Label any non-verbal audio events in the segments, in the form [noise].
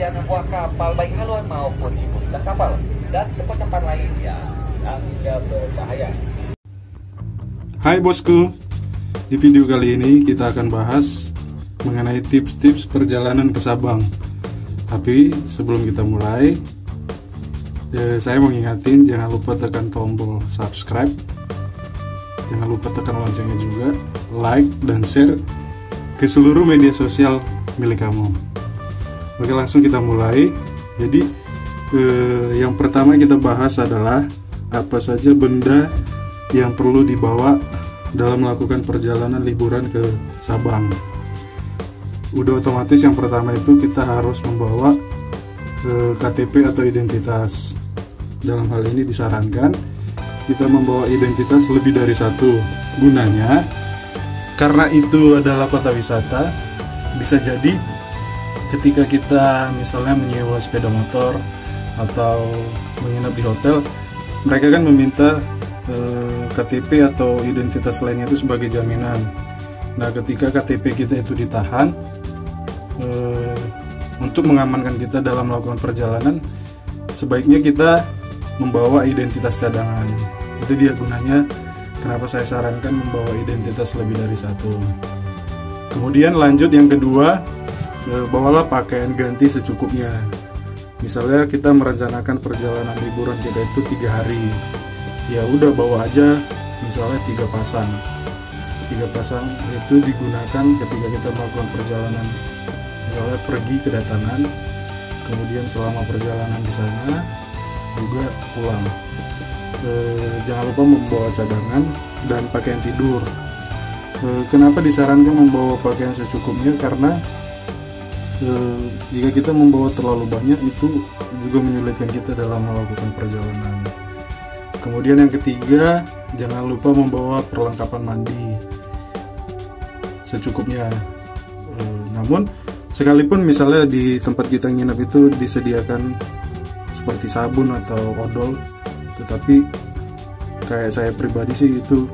area kerjaan sebuah kapal baik haluan maupun puncak kapal dan tempat-tempat lain yang dianggap berbahaya. Hai bosku, di video kali ini kita akan bahas mengenai tips-tips perjalanan ke Sabang. Tapi sebelum kita mulai, eh, saya mau ngingatin jangan lupa tekan tombol subscribe, jangan lupa tekan loncengnya juga, like dan share ke seluruh media sosial milik kamu. Oke langsung kita mulai. Jadi eh, yang pertama kita bahas adalah apa saja benda yang perlu dibawa dalam melakukan perjalanan liburan ke Sabang. Udah otomatis yang pertama itu kita harus membawa eh, KTP atau identitas. Dalam hal ini disarankan kita membawa identitas lebih dari satu. Gunanya karena itu adalah kota wisata, bisa jadi ketika kita misalnya menyewa sepeda motor atau menginap di hotel, mereka kan meminta eh, KTP atau identitas lainnya itu sebagai jaminan. Nah, ketika KTP kita itu ditahan, eh, untuk mengamankan kita dalam melakukan perjalanan, sebaiknya kita membawa identitas cadangan. Itu dia gunanya. Kenapa saya sarankan membawa identitas lebih dari satu. Kemudian lanjut yang kedua, bawalah pakaian ganti secukupnya. Misalnya kita merencanakan perjalanan liburan kita itu tiga hari, ya udah bawa aja misalnya tiga pasang. Tiga pasang itu digunakan ketika kita melakukan perjalanan, misalnya pergi kedatangan, kemudian selama perjalanan di sana juga pulang. Eh, jangan lupa membawa cadangan dan pakaian tidur. Eh, kenapa disarankan membawa pakaian secukupnya? Karena eh, jika kita membawa terlalu banyak itu juga menyulitkan kita dalam melakukan perjalanan. Kemudian yang ketiga, jangan lupa membawa perlengkapan mandi secukupnya. Eh, namun sekalipun misalnya di tempat kita nginep itu disediakan seperti sabun atau odol, tetapi kayak saya pribadi sih itu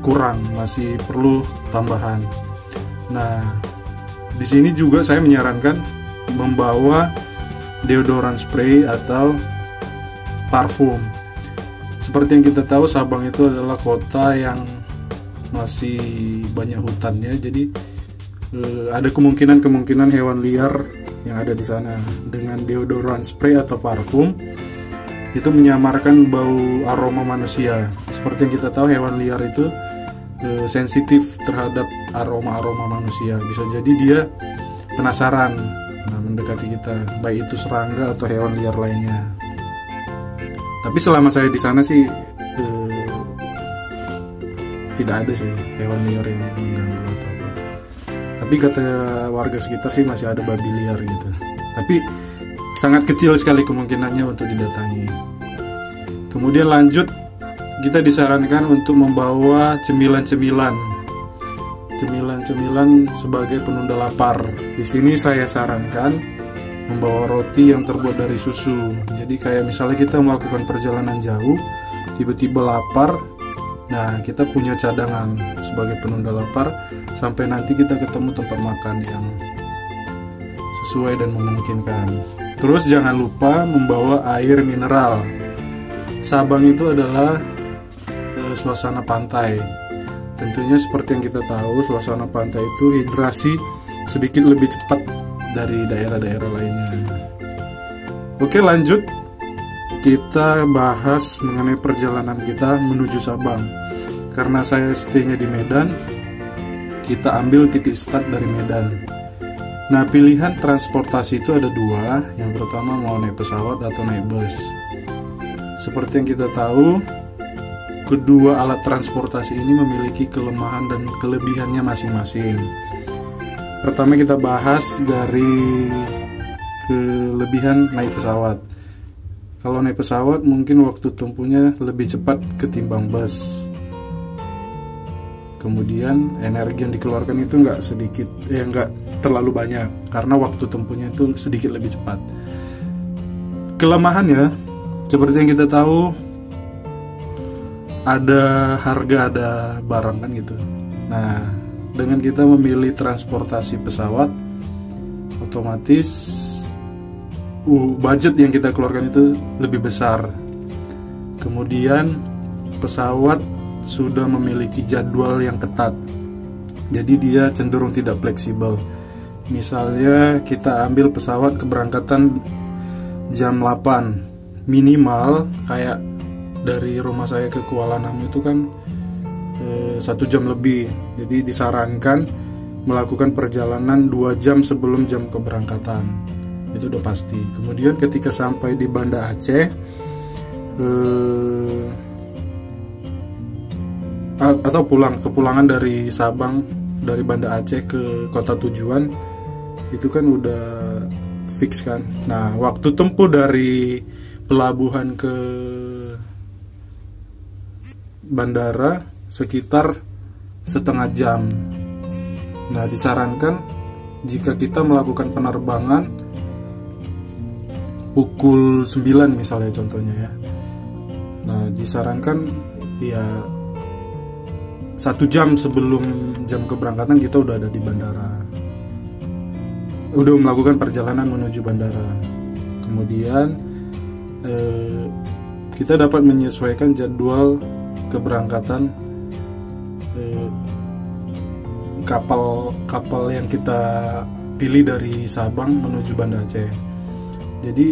kurang, masih perlu tambahan. Nah, di sini juga saya menyarankan membawa deodoran spray atau parfum. Seperti yang kita tahu Sabang itu adalah kota yang masih banyak hutannya, jadi eh, ada kemungkinan-kemungkinan hewan liar yang ada di sana. Dengan deodoran spray atau parfum itu menyamarkan bau aroma manusia. Seperti yang kita tahu hewan liar itu eh, sensitif terhadap aroma-aroma manusia. Bisa jadi dia penasaran nah, mendekati kita, baik itu serangga atau hewan liar lainnya. Tapi selama saya di sana sih eh, tidak ada sih hewan liar yang mengganggu atau apa. Tapi kata warga sekitar sih masih ada babi liar gitu. Tapi sangat kecil sekali kemungkinannya untuk didatangi. Kemudian lanjut kita disarankan untuk membawa cemilan-cemilan. Cemilan-cemilan sebagai penunda lapar. Di sini saya sarankan membawa roti yang terbuat dari susu. Jadi kayak misalnya kita melakukan perjalanan jauh, tiba-tiba lapar, nah kita punya cadangan sebagai penunda lapar sampai nanti kita ketemu tempat makan yang sesuai dan memungkinkan. Terus jangan lupa membawa air mineral. Sabang itu adalah suasana pantai. Tentunya seperti yang kita tahu, suasana pantai itu hidrasi sedikit lebih cepat dari daerah-daerah lainnya. Oke, lanjut. Kita bahas mengenai perjalanan kita menuju Sabang. Karena saya stay-nya di Medan, kita ambil titik start dari Medan. Nah, pilihan transportasi itu ada dua. Yang pertama mau naik pesawat atau naik bus. Seperti yang kita tahu, kedua alat transportasi ini memiliki kelemahan dan kelebihannya masing-masing. Pertama kita bahas dari kelebihan naik pesawat. Kalau naik pesawat mungkin waktu tempuhnya lebih cepat ketimbang bus. Kemudian energi yang dikeluarkan itu nggak sedikit, eh nggak terlalu banyak karena waktu tempuhnya itu sedikit lebih cepat. Kelemahannya seperti yang kita tahu ada harga ada barang kan gitu. Nah dengan kita memilih transportasi pesawat otomatis uh, budget yang kita keluarkan itu lebih besar. Kemudian pesawat sudah memiliki jadwal yang ketat. Jadi dia cenderung tidak fleksibel. Misalnya kita ambil pesawat keberangkatan jam 8 minimal kayak dari rumah saya ke Kuala Namu itu kan eh, satu jam lebih. Jadi disarankan melakukan perjalanan dua jam sebelum jam keberangkatan. Itu udah pasti. Kemudian ketika sampai di Banda Aceh eh, atau pulang kepulangan dari Sabang dari Banda Aceh ke kota tujuan itu kan udah fix kan. Nah, waktu tempuh dari pelabuhan ke bandara sekitar setengah jam. Nah, disarankan jika kita melakukan penerbangan pukul 9 misalnya contohnya ya. Nah, disarankan ya satu jam sebelum jam keberangkatan kita udah ada di bandara udah melakukan perjalanan menuju bandara. Kemudian eh, kita dapat menyesuaikan jadwal keberangkatan eh, kapal kapal yang kita pilih dari Sabang menuju Banda Aceh. Jadi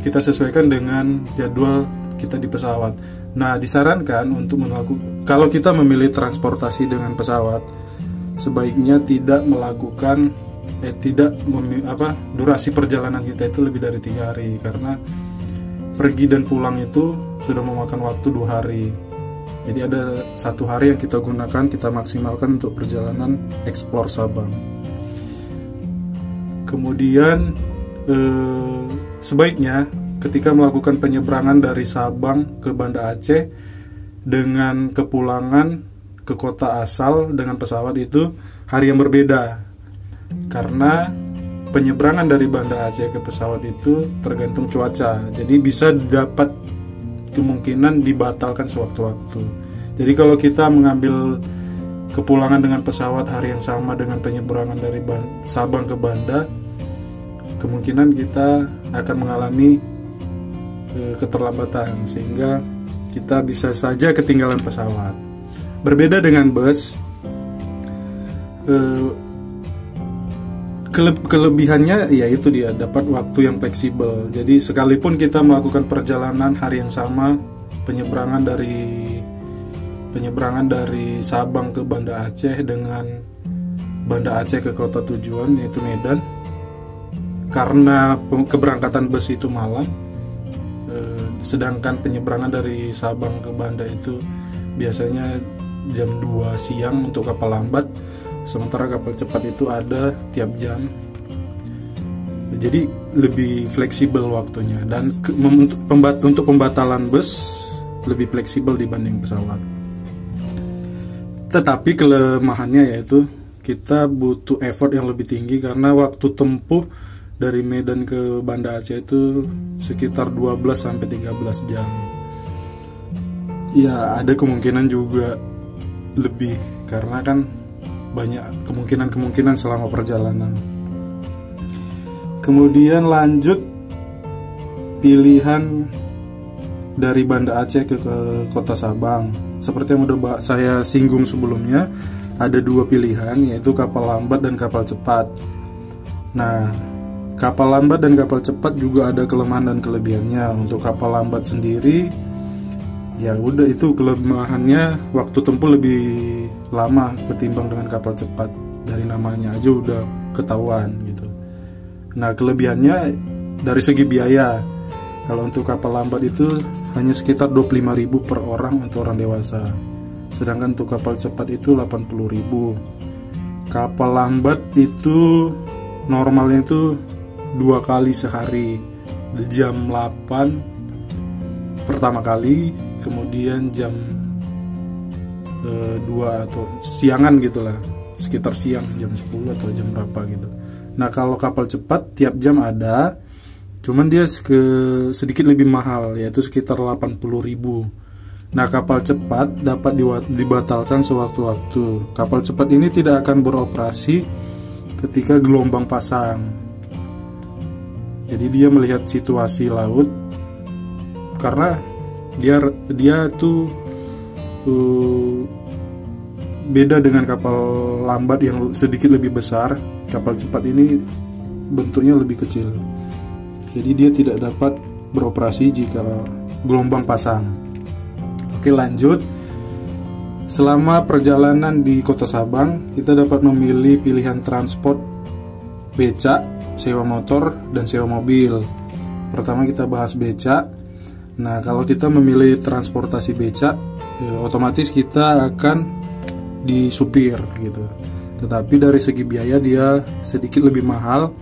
kita sesuaikan dengan jadwal kita di pesawat. Nah, disarankan untuk melakukan kalau kita memilih transportasi dengan pesawat, sebaiknya tidak melakukan eh, tidak apa durasi perjalanan kita itu lebih dari tiga hari karena pergi dan pulang itu sudah memakan waktu dua hari. Jadi ada satu hari yang kita gunakan kita maksimalkan untuk perjalanan eksplor Sabang. Kemudian eh, sebaiknya ketika melakukan penyeberangan dari Sabang ke Banda Aceh dengan kepulangan ke kota asal dengan pesawat itu hari yang berbeda. Karena penyeberangan dari Banda Aceh ke pesawat itu tergantung cuaca. Jadi bisa dapat kemungkinan dibatalkan sewaktu-waktu. Jadi kalau kita mengambil kepulangan dengan pesawat hari yang sama dengan penyeberangan dari Sabang ke Banda kemungkinan kita akan mengalami e, keterlambatan sehingga kita bisa saja ketinggalan pesawat. Berbeda dengan bus e, kelebihannya ya itu dia dapat waktu yang fleksibel. Jadi sekalipun kita melakukan perjalanan hari yang sama, penyeberangan dari penyeberangan dari Sabang ke Banda Aceh dengan Banda Aceh ke kota tujuan yaitu Medan. Karena keberangkatan bus itu malam, eh, sedangkan penyeberangan dari Sabang ke Banda itu biasanya jam 2 siang untuk kapal lambat sementara kapal cepat itu ada tiap jam. Jadi lebih fleksibel waktunya. Dan ke, untuk, pembat, untuk pembatalan bus lebih fleksibel dibanding pesawat. Tetapi kelemahannya yaitu kita butuh effort yang lebih tinggi karena waktu tempuh dari Medan ke Banda Aceh itu sekitar 12 sampai 13 jam. Ya, ada kemungkinan juga lebih. Karena kan banyak kemungkinan-kemungkinan selama perjalanan. Kemudian lanjut pilihan dari Banda Aceh ke, ke kota Sabang. Seperti yang udah saya singgung sebelumnya, ada dua pilihan yaitu kapal lambat dan kapal cepat. Nah, kapal lambat dan kapal cepat juga ada kelemahan dan kelebihannya. Untuk kapal lambat sendiri ya udah itu kelemahannya waktu tempuh lebih lama ketimbang dengan kapal cepat. Dari namanya aja udah ketahuan gitu. Nah kelebihannya dari segi biaya. Kalau untuk kapal lambat itu hanya sekitar 25.000 per orang untuk orang dewasa. Sedangkan untuk kapal cepat itu 80.000 kapal lambat itu normalnya itu dua kali sehari. Jam 8 pertama kali kemudian jam e, eh, 2 atau siangan gitulah sekitar siang jam 10 atau jam berapa gitu nah kalau kapal cepat tiap jam ada cuman dia ke, sedikit lebih mahal yaitu sekitar 80 ribu Nah, kapal cepat dapat dibatalkan sewaktu-waktu. Kapal cepat ini tidak akan beroperasi ketika gelombang pasang. Jadi dia melihat situasi laut karena dia dia tuh uh, beda dengan kapal lambat yang sedikit lebih besar. Kapal cepat ini bentuknya lebih kecil. Jadi dia tidak dapat beroperasi jika gelombang pasang. Oke lanjut Selama perjalanan di kota Sabang Kita dapat memilih pilihan transport Becak, sewa motor, dan sewa mobil Pertama kita bahas becak Nah kalau kita memilih transportasi becak ya, Otomatis kita akan disupir gitu. Tetapi dari segi biaya dia sedikit lebih mahal.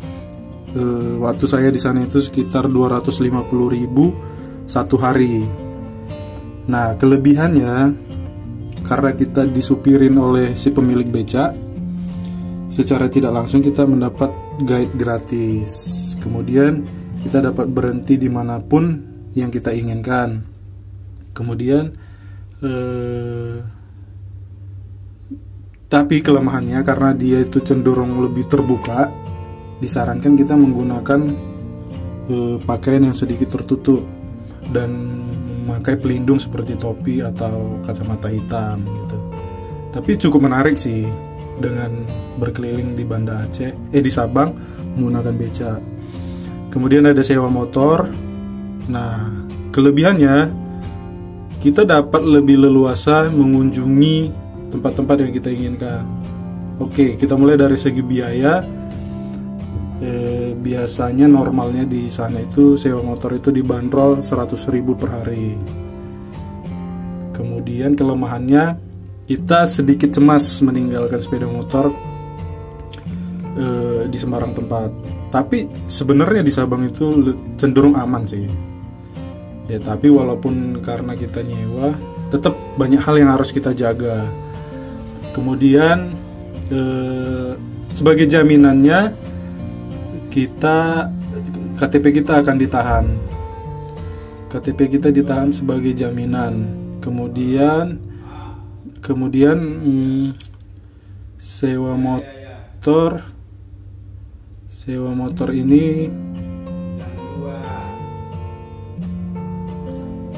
E, Waktu saya di sana itu sekitar 250.000 satu hari. Nah, kelebihannya karena kita disupirin oleh si pemilik beca, secara tidak langsung kita mendapat guide gratis. Kemudian kita dapat berhenti di mana pun yang kita inginkan. Kemudian, eh, tapi kelemahannya karena dia itu cenderung lebih terbuka, disarankan kita menggunakan eh, pakaian yang sedikit tertutup dan memakai pelindung seperti topi atau kacamata hitam gitu. Tapi cukup menarik sih dengan berkeliling di Banda Aceh, eh di Sabang menggunakan beca. Kemudian ada sewa motor. Nah, kelebihannya kita dapat lebih leluasa mengunjungi tempat-tempat yang kita inginkan. Oke, kita mulai dari segi biaya eh, biasanya normalnya di sana itu sewa motor itu dibanderol 100.000 per hari kemudian kelemahannya kita sedikit cemas meninggalkan sepeda motor di sembarang tempat tapi sebenarnya di Sabang itu cenderung aman sih ya tapi walaupun karena kita nyewa tetap banyak hal yang harus kita jaga kemudian eh, sebagai jaminannya kita KTP kita akan ditahan. KTP kita ditahan sebagai jaminan. Kemudian kemudian hmm, sewa motor sewa motor ini.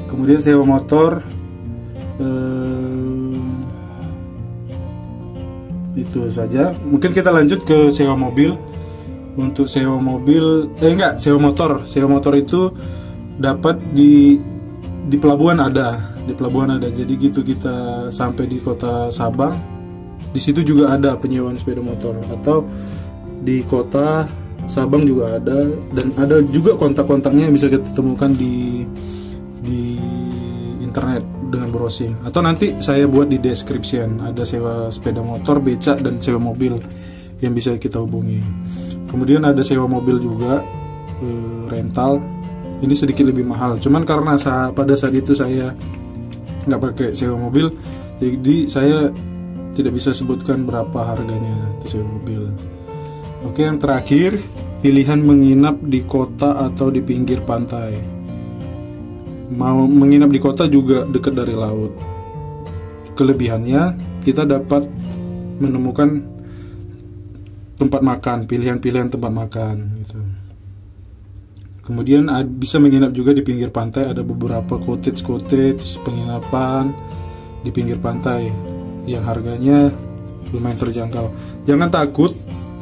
Kemudian sewa motor eh, itu saja. Mungkin kita lanjut ke sewa mobil. Untuk sewa mobil eh enggak sewa motor. Sewa motor itu dapat di di pelabuhan ada di pelabuhan ada. Jadi gitu kita sampai di kota Sabang. Di situ juga ada penyewaan sepeda motor. Atau di kota Sabang juga ada dan ada juga kontak-kontaknya bisa kita temukan di di internet dengan browsing. Atau nanti saya buat di description ada sewa sepeda motor becak dan sewa mobil yang bisa kita hubungi. Kemudian ada sewa mobil juga uh, rental. Ini sedikit lebih mahal. Cuman karena saat, pada saat itu saya nggak pakai sewa mobil jadi saya tidak bisa sebutkan berapa harganya sewa mobil oke yang terakhir pilihan menginap di kota atau di pinggir pantai mau menginap di kota juga dekat dari laut kelebihannya kita dapat menemukan tempat makan, pilihan-pilihan tempat makan gitu. Kemudian bisa menginap juga di pinggir pantai ada beberapa cottage-cottage penginapan di pinggir pantai yang harganya lumayan terjangkau. Jangan takut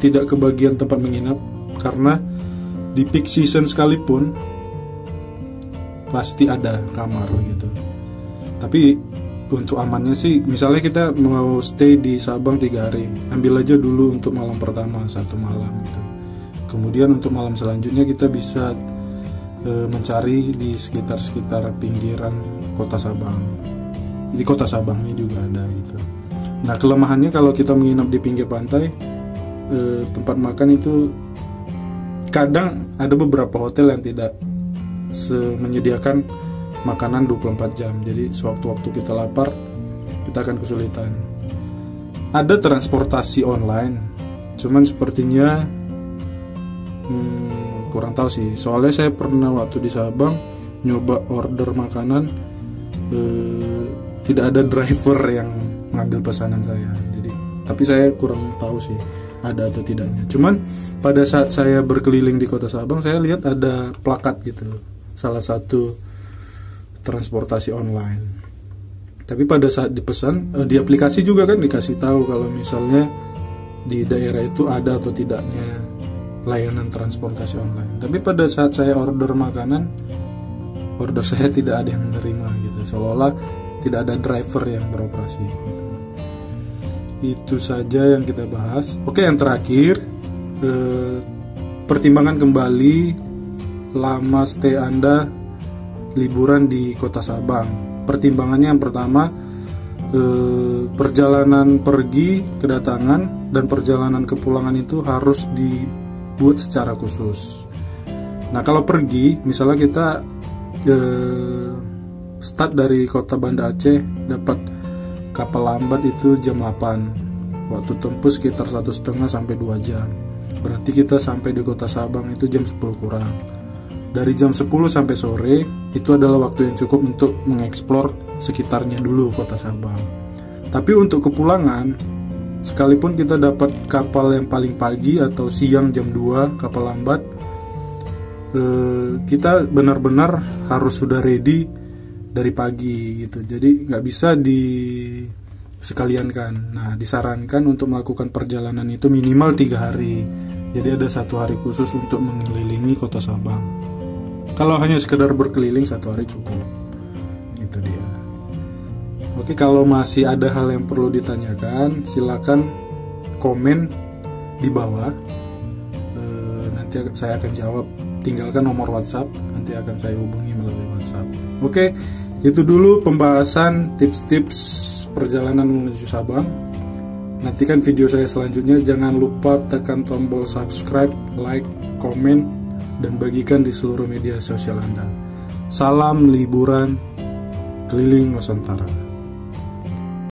tidak kebagian tempat menginap karena di peak season sekalipun pasti ada kamar gitu. Tapi untuk amannya sih misalnya kita mau stay di Sabang tiga hari ambil aja dulu untuk malam pertama satu malam gitu. Kemudian untuk malam selanjutnya kita bisa e, mencari di sekitar sekitar pinggiran kota Sabang. Di kota Sabangnya juga ada gitu. Nah kelemahannya kalau kita menginap di pinggir pantai e, tempat makan itu kadang ada beberapa hotel yang tidak menyediakan makanan 24 jam. Jadi sewaktu-waktu kita lapar kita akan kesulitan. Ada transportasi online cuman sepertinya hmm, kurang tahu sih. Soalnya saya pernah waktu di Sabang nyoba order makanan eh, tidak ada driver yang mengambil pesanan saya. Jadi tapi saya kurang tahu sih ada atau tidaknya. Cuman pada saat saya berkeliling di kota Sabang saya lihat ada plakat gitu salah satu transportasi online. Tapi pada saat dipesan eh, di aplikasi juga kan dikasih tahu kalau misalnya di daerah itu ada atau tidaknya layanan transportasi online. Tapi pada saat saya order makanan order [laughs] saya tidak ada yang menerima gitu. Seolah-olah tidak ada driver yang beroperasi gitu. Itu saja yang kita bahas. Oke yang terakhir eh, pertimbangan kembali lama stay anda liburan di kota Sabang. Pertimbangannya yang pertama eh, perjalanan pergi kedatangan dan perjalanan kepulangan itu harus dibuat secara khusus. Nah kalau pergi misalnya kita eh, start dari kota Banda Aceh dapat kapal lambat itu jam 8 waktu tempuh sekitar satu setengah sampai 2 jam. Berarti kita sampai di kota Sabang itu jam 10 kurang. Dari jam 10 sampai sore itu adalah waktu yang cukup untuk mengeksplor sekitarnya dulu kota Sabang. Tapi untuk kepulangan sekalipun kita dapat kapal yang paling pagi atau siang jam 2 kapal lambat eh, kita benar-benar harus sudah ready dari pagi gitu. Jadi nggak bisa di sekaliankan nah disarankan untuk melakukan perjalanan itu minimal tiga hari. Jadi ada satu hari khusus untuk mengelilingi kota Sabang. Kalau hanya sekedar berkeliling satu hari cukup. Gitu dia. Oke kalau masih ada hal yang perlu ditanyakan silakan komen di bawah. E, nanti saya akan jawab. Tinggalkan nomor WhatsApp nanti akan saya hubungi melalui WhatsApp. Oke itu dulu pembahasan tips-tips perjalanan menuju Sabang. Nantikan video saya selanjutnya. Jangan lupa tekan tombol subscribe, like, komen, dan bagikan di seluruh media sosial Anda. Salam liburan keliling Nusantara.